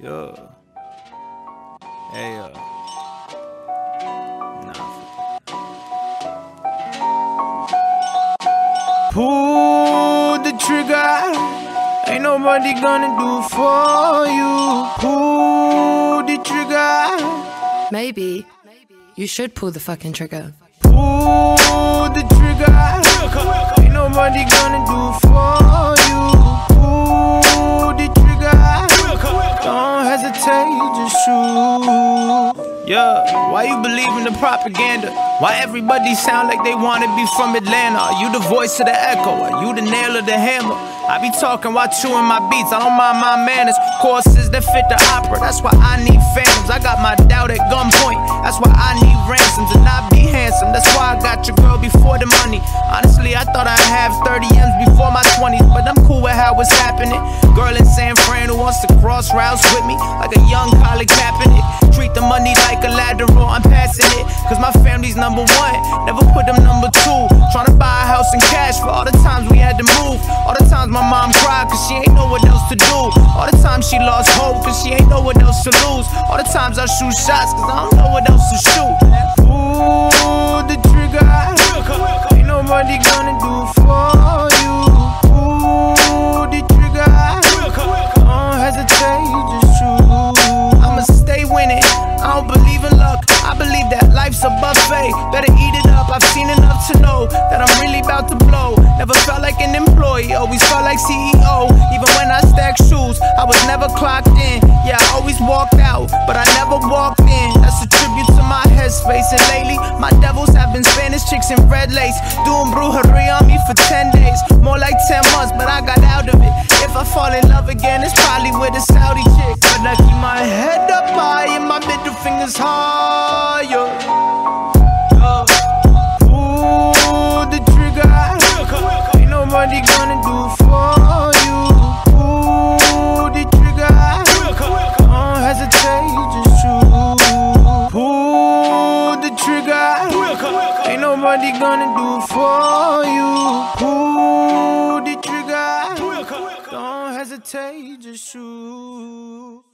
Yeah. Hey, uh. Nah. Pull the trigger. Ain't nobody gonna do for you. Pull the trigger. Maybe you should pull the fucking trigger. Pull the trigger. Why you believe in the propaganda? Why everybody sound like they wanna be from Atlanta? Are you the voice of the echo? Are you the nail of the hammer? I be talking while chewing my beats, I don't mind my manners. Courses that fit the opera, that's why I need phantoms. I got my doubt at gunpoint, that's why I need ransoms. And I be handsome, that's why I got your girl before the money. Honestly, I thought I'd have 30 M's before my 20s, but I'm cool with how it's happening. Girl in San Fran who wants to cross routes with me, like a young Colin Kaepernick. Treat the money like a lateral, I'm passing it. Cause my family's number one, never put them number two. Trying to buy a house in cash for all the times we had to move. All the times my mom cried cause she ain't know what else to do. All the times she lost hope cause she ain't know what else to lose. All the times I shoot shots cause I don't know what else to shoot. Pull life's a buffet. Better eat it up. I've seen enough to know that I'm really about to blow. Never felt like an employee, always felt like CEO. Even when I stacked shoes, I was never clocked in. Yeah, I always walked out, but I never walked in. That's a tribute to my headspace. And lately, my devils have been Spanish chicks in red lace. Doing brujeria on me for 10 days. More like 10 months, but I got out of it. If I fall in love again, it's probably with a Saudi chick. But I keep my head up high and my middle fingers higher. Nobody gonna do for you. Pull the trigger. Don't hesitate, just shoot.